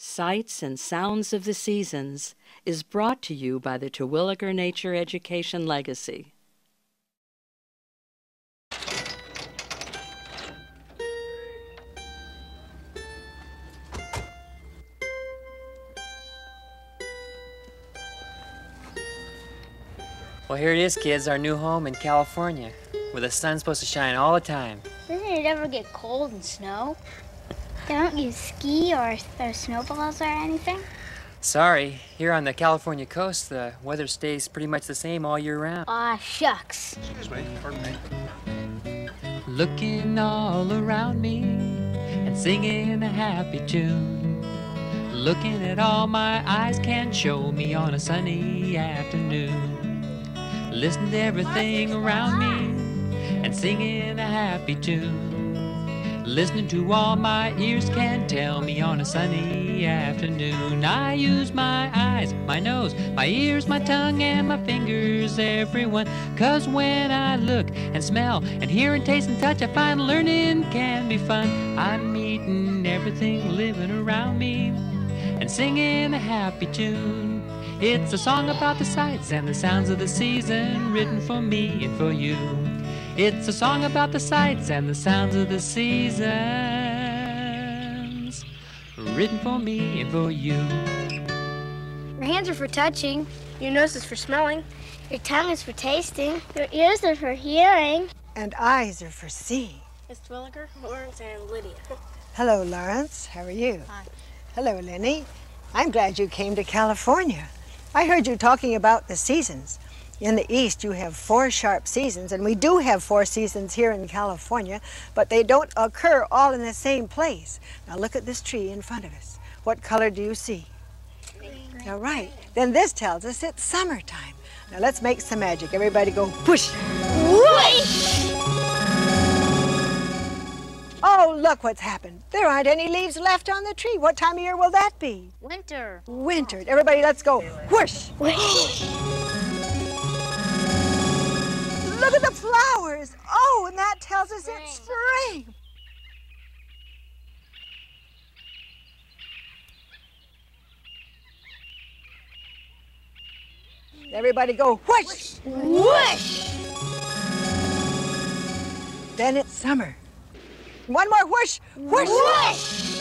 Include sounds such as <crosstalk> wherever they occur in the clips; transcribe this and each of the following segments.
Sights and Sounds of the Seasons is brought to you by the Terwilliger Nature Education Legacy. Well, here it is, kids, our new home in California, where the sun's supposed to shine all the time. Doesn't it ever get cold and snow? Don't you ski or throw snowballs or anything? Sorry, here on the California coast, the weather stays pretty much the same all year round. Aw, shucks. Excuse me, pardon me. Looking all around me and singing a happy tune. Looking at all my eyes can show me on a sunny afternoon. Listen to everything around me and singing a happy tune. Listening to all my ears can tell me on a sunny afternoon. I use my eyes, my nose, my ears, my tongue, and my fingers, everyone. Cause when I look and smell and hear and taste and touch, I find learning can be fun. I'm meeting everything living around me and singing a happy tune. It's a song about the sights and the sounds of the season, written for me and for you. It's a song about the sights and the sounds of the seasons, written for me and for you. Your hands are for touching. Your nose is for smelling. Your tongue is for tasting. Your ears are for hearing. And eyes are for seeing. It's Terwilliger, Lawrence, and Lydia. Hello, Lawrence. How are you? Hi. Hello, Lenny. I'm glad you came to California. I heard you talking about the seasons. In the East, you have four sharp seasons, and we do have four seasons here in California, but they don't occur all in the same place. Now look at this tree in front of us. What color do you see? Green. All right. Then this tells us it's summertime. Now let's make some magic. Everybody go push. Whoosh! Oh, look what's happened. There aren't any leaves left on the tree. What time of year will that be? Winter. Winter. Everybody, let's go. Whoosh. Whoosh! Look at the flowers. Oh, and that tells us it's spring. Everybody go whoosh. Whoosh! Then it's summer. One more whoosh. Whoosh. Whoosh!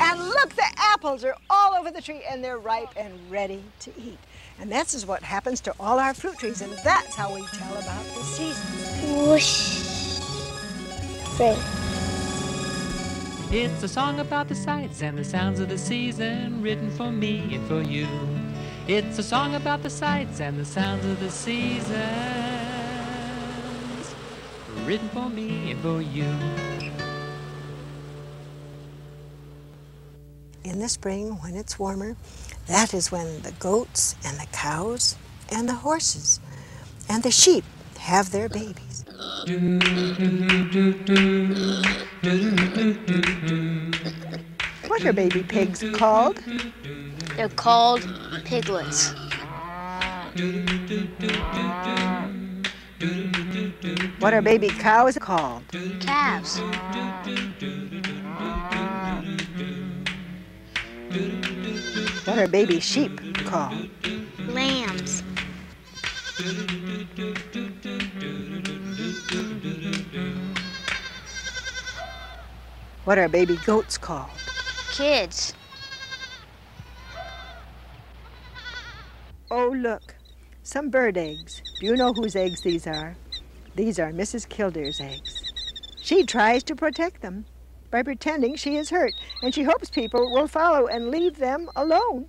And look, the apples are all over the tree and they're ripe and ready to eat. And this is what happens to all our fruit trees, and that's how we tell about the seasons. Whoosh! Spring. It's a song about the sights and the sounds of the season, written for me and for you. It's a song about the sights and the sounds of the seasons, written for me and for you. In the spring, when it's warmer, that is when the goats and the cows and the horses and the sheep have their babies. What are baby pigs called? They're called piglets. What are baby cows called? Calves. What are baby sheep called? Lambs. What are baby goats called? Kids. Oh, look, some bird eggs. Do you know whose eggs these are? These are Mrs. Killdeer's eggs. She tries to protect them by pretending she is hurt, and she hopes people will follow and leave them alone.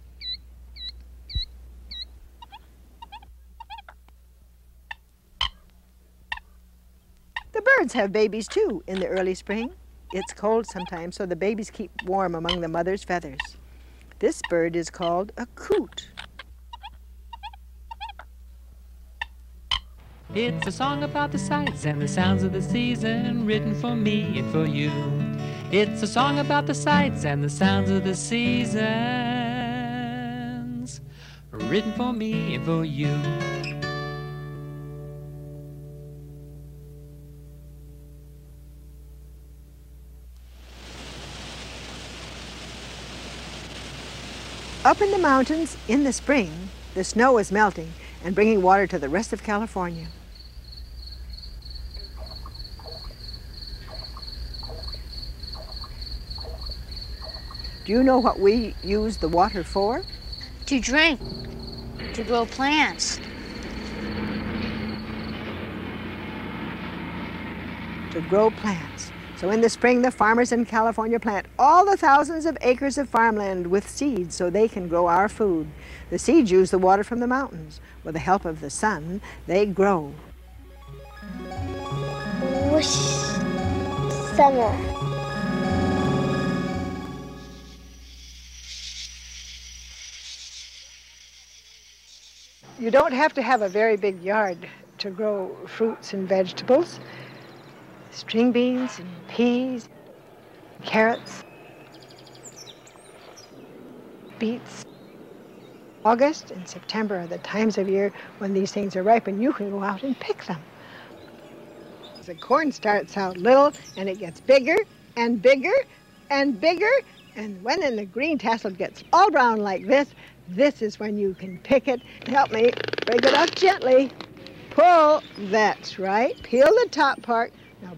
The birds have babies too in the early spring. It's cold sometimes, so the babies keep warm among the mother's feathers. This bird is called a coot. It's a song about the sights and the sounds of the season, written for me and for you. It's a song about the sights and the sounds of the seasons, written for me and for you. Up in the mountains in the spring, the snow is melting and bringing water to the rest of California. Do you know what we use the water for? To drink, to grow plants. To grow plants. So in the spring, the farmers in California plant all the thousands of acres of farmland with seeds so they can grow our food. The seeds use the water from the mountains. With the help of the sun, they grow. Whoosh. Summer. You don't have to have a very big yard to grow fruits and vegetables. String beans and peas, carrots, beets. August and September are the times of year when these things are ripe and you can go out and pick them. The corn starts out little and it gets bigger and bigger and bigger and when then the green tassel gets all brown like this, this is when you can pick it. Help me, break it up gently. Pull, that's right. Peel the top part. Now,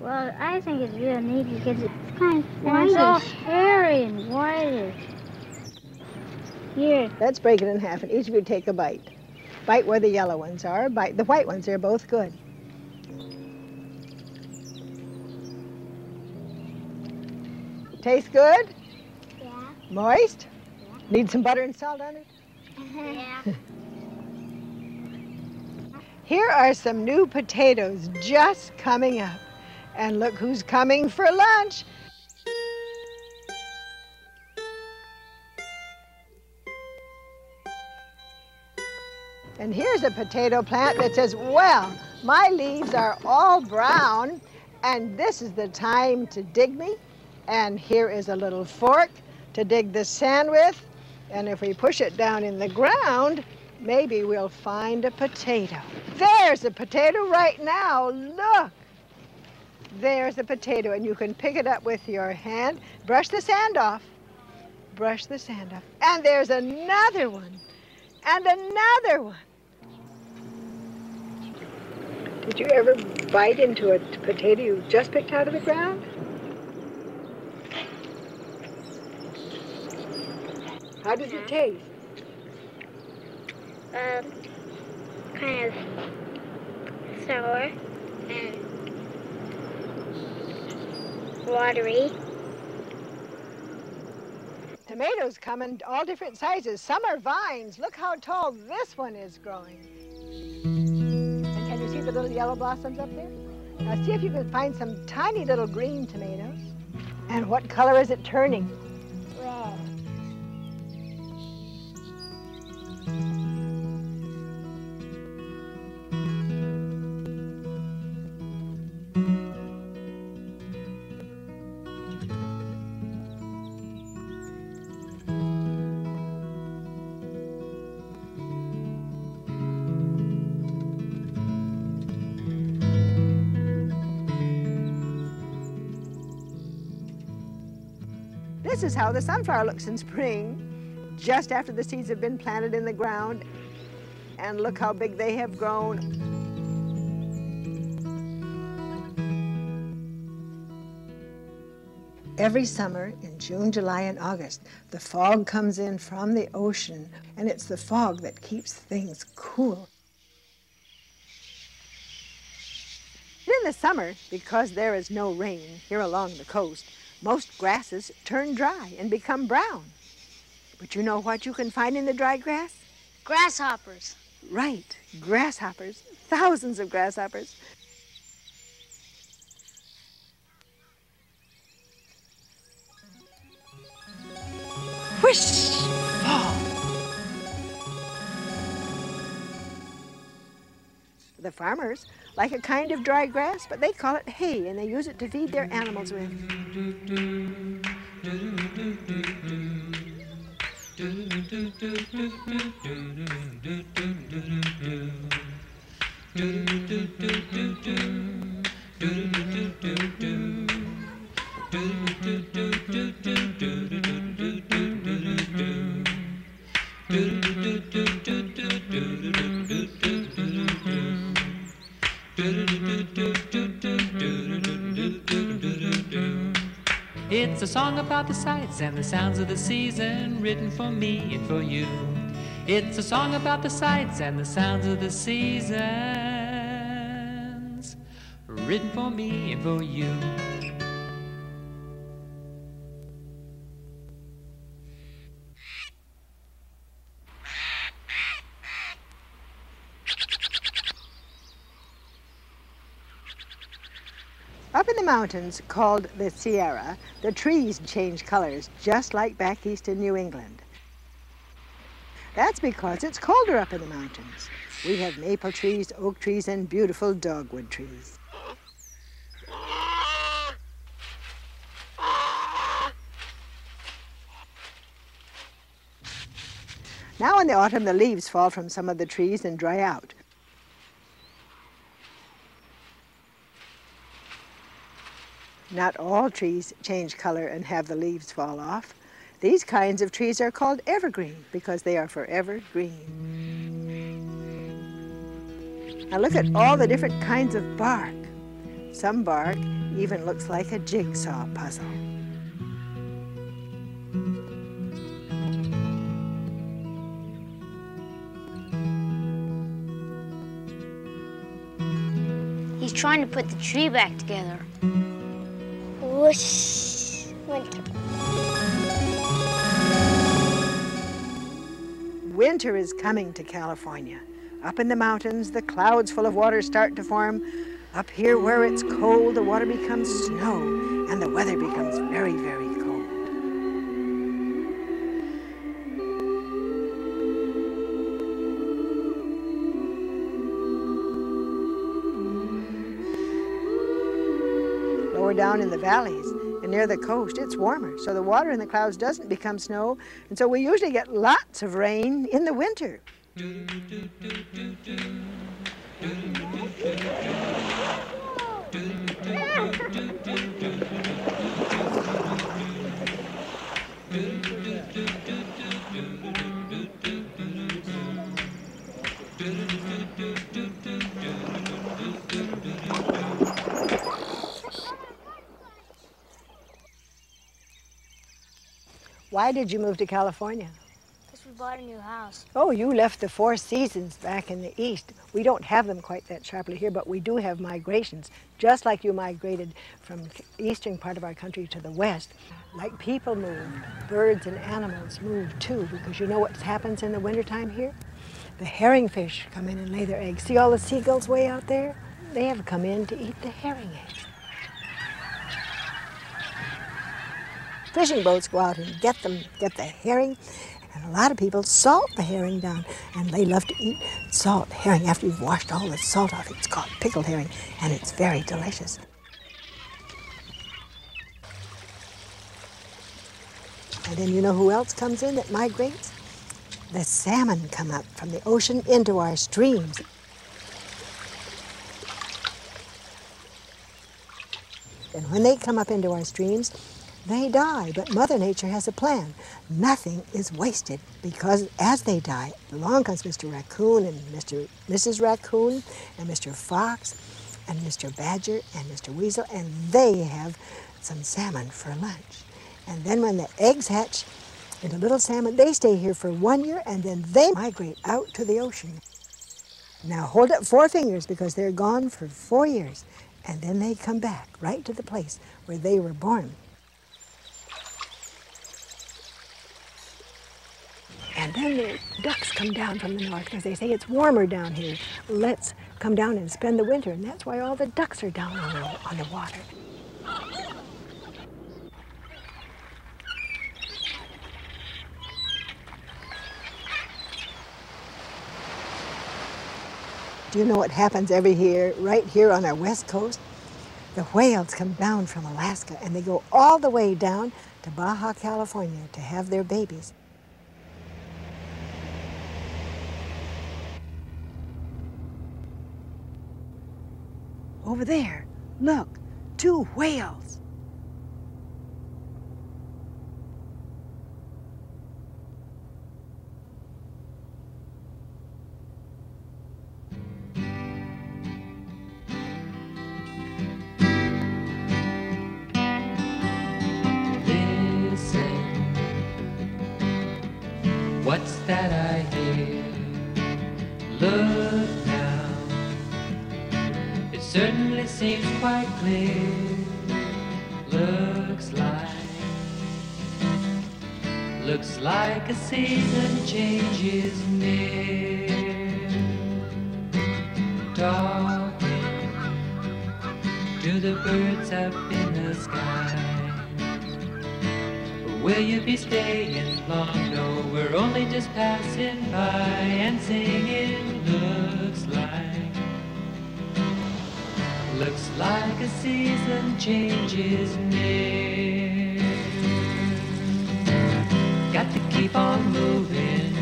Well, I think it's real neat because it's kind of it's all hairy and whitish. Here, let's break it in half and each of you take a bite. Bite where the yellow ones are, bite the white ones, they're both good. Taste good? Moist? Need some butter and salt on it? yeah. Here are some new potatoes just coming up. And look who's coming for lunch. And here's a potato plant that says, well, my leaves are all brown and this is the time to dig me. And here is a little fork to dig the sand with. And if we push it down in the ground, maybe we'll find a potato. There's a potato right now. Look. There's a potato, and you can pick it up with your hand. Brush the sand off. Brush the sand off. And there's another one. And another one. Did you ever bite into a potato you just picked out of the ground? How does it taste? Um, kind of sour and watery. Tomatoes come in all different sizes. Some are vines. Look how tall this one is growing. And can you see the little yellow blossoms up there? Now see if you can find some tiny little green tomatoes. And what color is it turning? This is how the sunflower looks in spring, just after the seeds have been planted in the ground. And look how big they have grown. Every summer in June, July, and August, the fog comes in from the ocean, and it's the fog that keeps things cool. In the summer, because there is no rain here along the coast, most grasses turn dry and become brown. But you know what you can find in the dry grass? Grasshoppers. Right, grasshoppers, thousands of grasshoppers. Whoosh! the farmers like a kind of dry grass, but they call it hay and they use it to feed their animals with. <laughs> It's a song about the sights and the sounds of the season, written for me and for you. It's a song about the sights and the sounds of the seasons, written for me and for you. Mountains, called the Sierra, the trees change colors just like back east in New England. That's because it's colder up in the mountains. We have maple trees, oak trees, and beautiful dogwood trees. Now in the autumn, the leaves fall from some of the trees and dry out. Not all trees change color and have the leaves fall off. These kinds of trees are called evergreen because they are forever green. Now look at all the different kinds of bark. Some bark even looks like a jigsaw puzzle. He's trying to put the tree back together. Whoosh! Winter. Winter is coming to California. Up in the mountains, the clouds full of water start to form. Up here where it's cold, the water becomes snow and the weather becomes very, very down in the valleys and near the coast, it's warmer, so the water in the clouds doesn't become snow, and so we usually get lots of rain in the winter. <laughs> <laughs> Why did you move to California? Because we bought a new house. Oh, you left the four seasons back in the east. We don't have them quite that sharply here, but we do have migrations, just like you migrated from the eastern part of our country to the west. Like people moved, birds and animals moved too, because you know what happens in the wintertime here? The herring fish come in and lay their eggs. See all the seagulls way out there? They have come in to eat the herring eggs. Fishing boats go out and get them, get the herring, and a lot of people salt the herring down, and they love to eat salt herring after you've washed all the salt off. It's called pickled herring, and it's very delicious. And then you know who else comes in that migrates? The salmon come up from the ocean into our streams. And when they come up into our streams, they die, but Mother Nature has a plan. Nothing is wasted because as they die, along comes Mr. Raccoon and Mr. Mrs. Raccoon and Mr. Fox and Mr. Badger and Mr. Weasel, and they have some salmon for lunch. And then when the eggs hatch into little salmon, they stay here for one year and then they migrate out to the ocean. Now hold up four fingers because they're gone for four years, and then they come back right to the place where they were born. And then the ducks come down from the north because they say it's warmer down here. Let's come down and spend the winter. And that's why all the ducks are down on the, on the water. Do you know what happens every year right here on our west coast? The whales come down from Alaska and they go all the way down to Baja California to have their babies. Over there, look, two whales. Certainly seems quite clear. Looks like, looks like a season change is near. Talking to the birds up in the sky. Will you be staying long? No, we're only just passing by and singing. Looks looks like a season change is near. Got to keep on moving,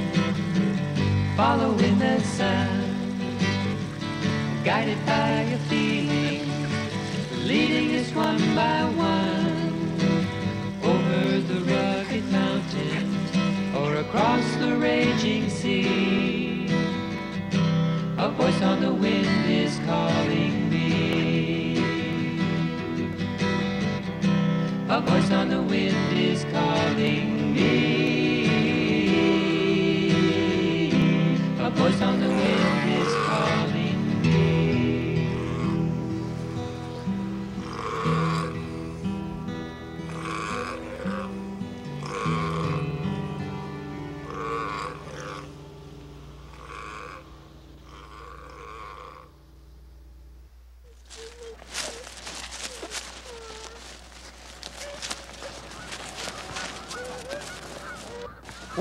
following the sun, guided by a feeling, leading us one by one over the rugged mountains or across the raging sea. A voice on the wind is calling me. A voice on the wind is calling me. A voice on the wind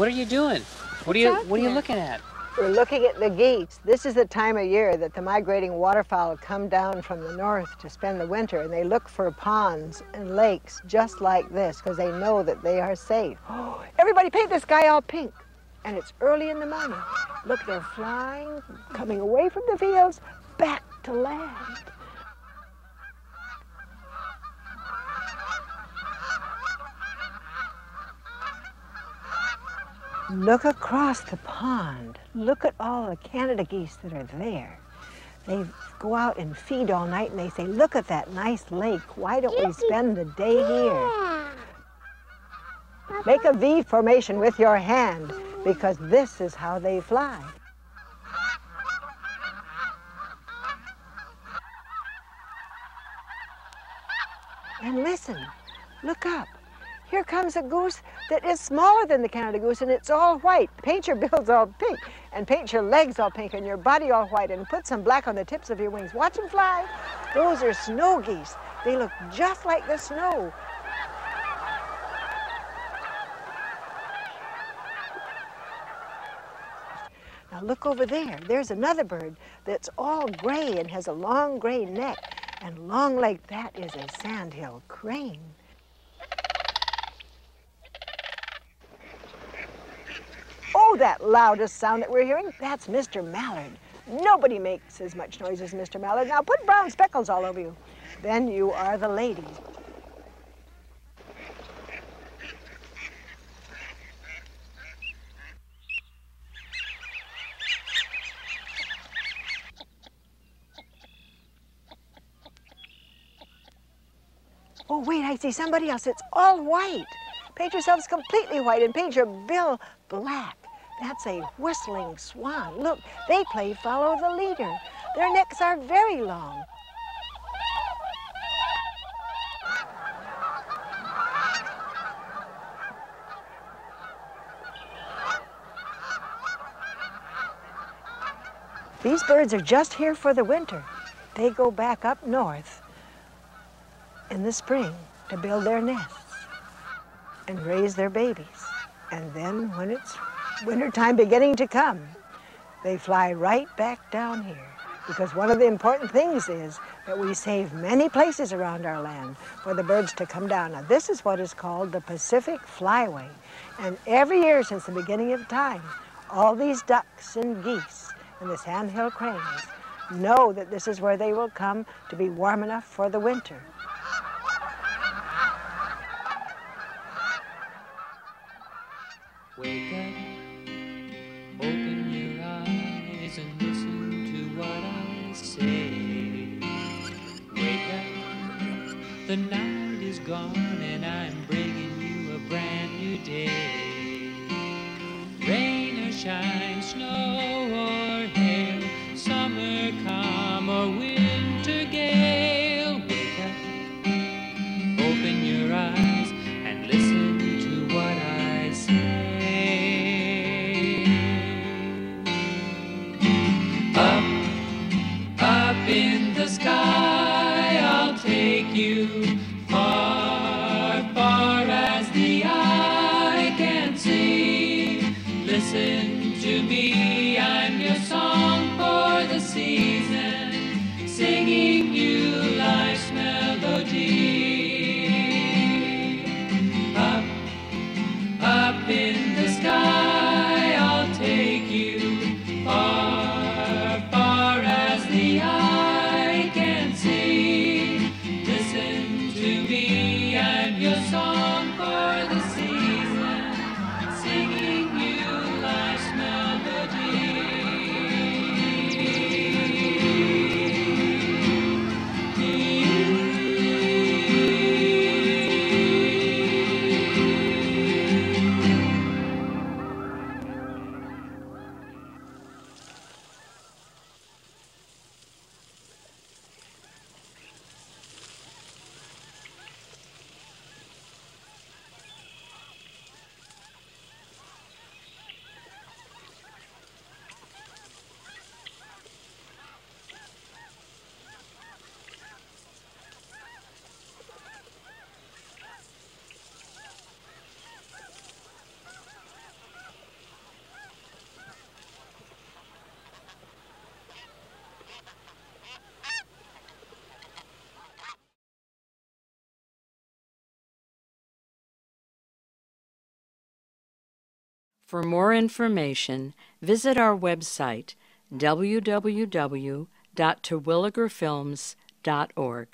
What are you doing? What are you What are you looking at? We're looking at the geese. This is the time of year that the migrating waterfowl come down from the north to spend the winter, and they look for ponds and lakes just like this because they know that they are safe. <gasps> Everybody paint this guy all pink. And it's early in the morning. Look, they're flying, coming away from the fields, back to land. Look across the pond. Look at all the Canada geese that are there. They go out and feed all night and they say, look at that nice lake. Why don't we spend the day here? Make a V formation with your hand because this is how they fly. And listen, look up. Here comes a goose that is smaller than the Canada goose and it's all white. Paint your <laughs> bills all pink and paint your legs all pink and your body all white and put some black on the tips of your wings. Watch them fly. Those are snow geese. They look just like the snow. Now look over there. There's another bird that's all gray and has a long gray neck and long leg. That is a sandhill crane. That loudest sound that we're hearing, that's Mr. Mallard. Nobody makes as much noise as Mr. Mallard. Now put brown speckles all over you. Then you are the lady. Oh, wait, I see somebody else. It's all white. Paint yourselves completely white and paint your bill black. That's a whistling swan. Look, they play follow the leader. Their necks are very long. These birds are just here for the winter. They go back up north in the spring to build their nests and raise their babies. And then when it's wintertime beginning to come, they fly right back down here. Because one of the important things is that we save many places around our land for the birds to come down. Now this is what is called the Pacific Flyway. And every year since the beginning of time, all these ducks and geese and the sandhill cranes know that this is where they will come to be warm enough for the winter. Wake the night is gone and I'm bringing you a brand new day. For more information, visit our website www.terwilligerfilms.org.